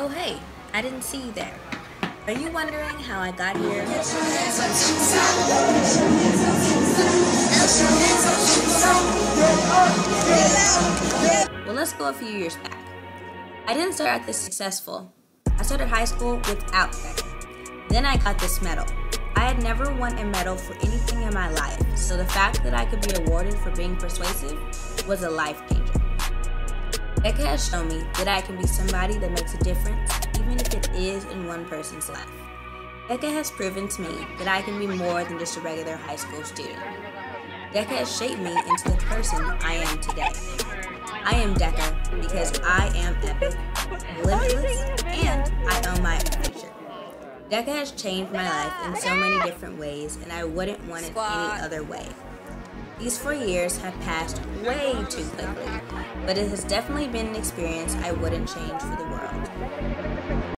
Oh hey, I didn't see you there. Are you wondering how I got here? Well, let's go a few years back. I didn't start out this successful. I started high school without that. Then I got this medal. I had never won a medal for anything in my life, so the fact that I could be awarded for being persuasive was a life changer. DECA has shown me that I can be somebody that makes a difference, even if it is in one person's life. DECA has proven to me that I can be more than just a regular high school student. DECA has shaped me into the person I am today. I am DECA because I am epic, limitless, and I own my future. DECA has changed my life in so many different ways, and I wouldn't want it any other way. These four years have passed way too quickly, but it has definitely been an experience I wouldn't change for the world.